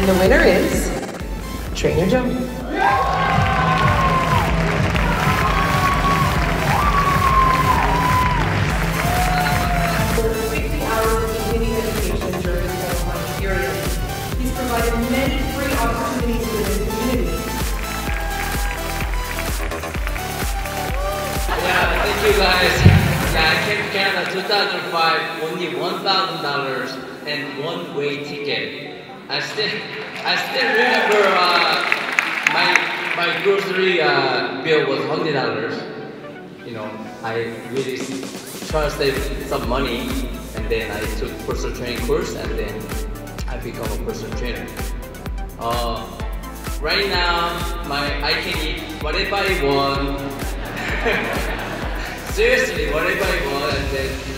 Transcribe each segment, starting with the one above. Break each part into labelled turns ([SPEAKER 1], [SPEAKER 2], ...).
[SPEAKER 1] And the winner is Trainer Jo. He's provided many free opportunities within the community.
[SPEAKER 2] Yeah, thank you guys. Yeah, I came to Canada 2005, only $1,000 and one way ticket. I still, I still remember uh, my my grocery uh, bill was hundred dollars. You know, I really try to save some money, and then I took personal training course, and then I become a personal trainer. Uh, right now, my I can eat whatever I want. Seriously, whatever I want, and then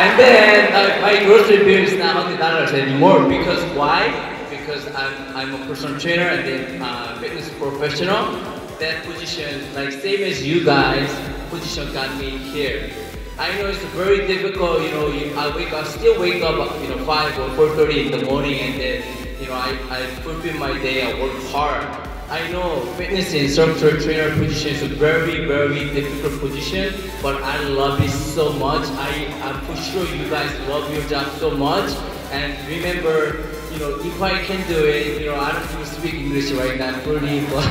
[SPEAKER 2] And then uh, my grocery bill is not hundred dollars anymore because why? Because I'm I'm a personal trainer and then uh, fitness professional. That position, like same as you guys, position got me here. I know it's very difficult. You know, you, I wake up, still wake up, you know, five or four thirty in the morning, and then you know I I fulfill my day. I work hard. I know fitness instructor trainer position is a very very difficult position, but I love it so much. I I'm for sure you guys love your job so much. And remember, you know, if I can do it, you know, I don't even speak English right now fully, but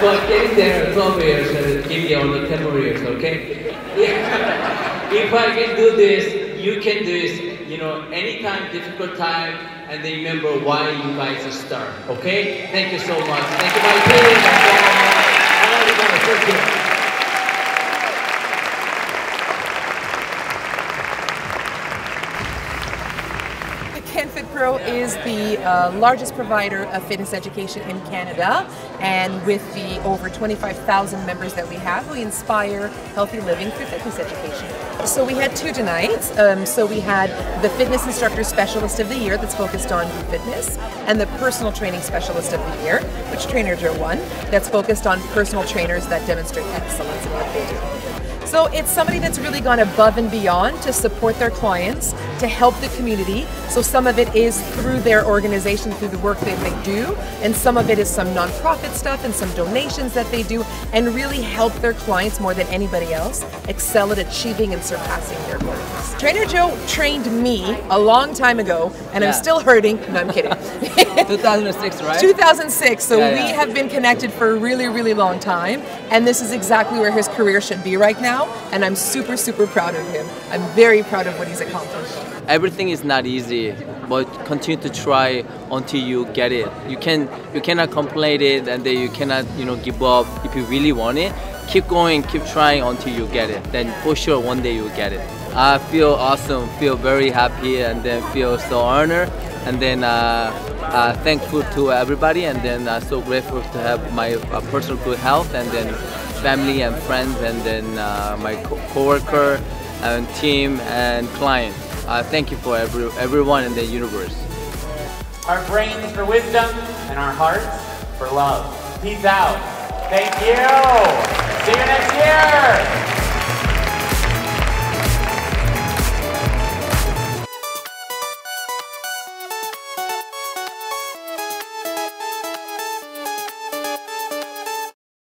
[SPEAKER 2] but getting there 12 years give me the 10 more years, okay? Yeah. If I can do this, you can do this. You know, anytime, difficult time, and then remember why you guys are star. Okay? Thank you so much. Thank you, my team. Thank you.
[SPEAKER 1] The Is the uh, largest provider of fitness education in Canada, and with the over 25,000 members that we have, we inspire healthy living through fitness education. So we had two tonight. Um, so we had the Fitness Instructor Specialist of the Year that's focused on group fitness, and the Personal Training Specialist of the Year, which trainers are one, that's focused on personal trainers that demonstrate excellence in what they do. So it's somebody that's really gone above and beyond to support their clients, to help the community. So some of it is through their organization, through the work that they do, and some of it is some nonprofit stuff and some donations that they do, and really help their clients more than anybody else excel at achieving and surpassing their goals. Trainer Jo trained me a long time ago, and
[SPEAKER 3] Yeah.
[SPEAKER 1] I'm still hurting. No, I'm kidding.
[SPEAKER 3] 2006, right?
[SPEAKER 1] 2006. So
[SPEAKER 3] Yeah,
[SPEAKER 1] we have been connected for a really, really long time, and this is exactly where his career should be right now. And I'm super, super proud of him. I'm very proud of what he's accomplished.
[SPEAKER 3] Everything is not easy, but continue to try until you get it. You can you cannot complain it, and then you cannot you know give up if you really want it. Keep going, keep trying until you get it. Then for sure one day you will get it. I feel awesome, feel very happy, and then feel so honored, and then uh, uh, thankful to everybody, and then uh, so grateful to have my uh, personal good health, and then family and friends, and then uh, my co- coworker and team and client. Uh, thank you for every, everyone in the universe.
[SPEAKER 4] Our brains for wisdom and our hearts for love. Peace out. Thank you. See you next year.